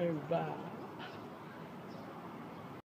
Bye.